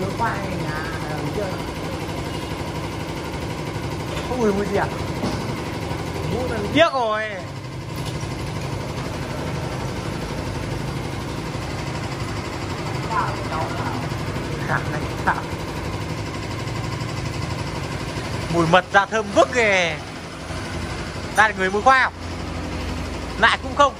nước khoai này là chưa? Không mùi mùi gì à? Mùi thằng tiếc rồi. Khả này tạo. Mùi mật ra thơm vức kìa ra người mùi khoai không lại cũng không.